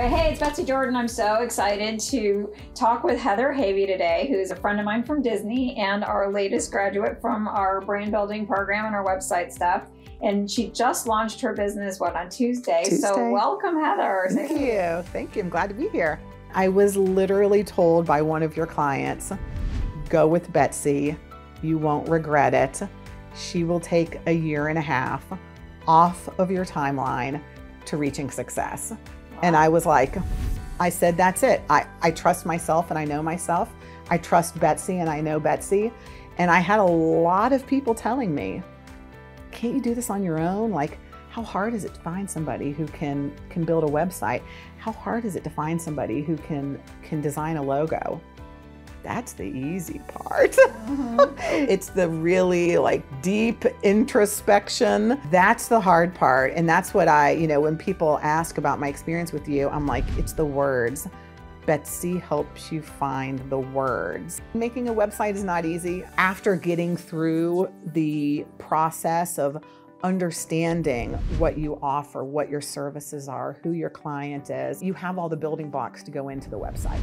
Uh, Betsy Jordyn. I'm so excited to talk with Heather Havey today, who's a friend of mine from Disney and our latest graduate from our brand building program and our website stuff. And she just launched her business, what, on Tuesday. Tuesday. So welcome, Heather. Thank you. Thank you. I'm glad to be here. I was literally told by one of your clients, go with Betsy. You won't regret it. She will take a year and a half off of your timeline to reaching success. And I was like, I said, that's it. I, I trust myself and I know myself. I trust Betsy and I know Betsy. And I had a lot of people telling me, can't you do this on your own? Like, how hard is it to find somebody who can can build a website? How hard is it to find somebody who can can design a logo? That's the easy part. Mm-hmm. it's the really like deep introspection. That's the hard part. And that's what I, you know, when people ask about my experience with you, I'm like, it's the words. Betsy helps you find the words. Making a website is not easy. After getting through the process of understanding what you offer, what your services are, who your client is, you have all the building blocks to go into the website.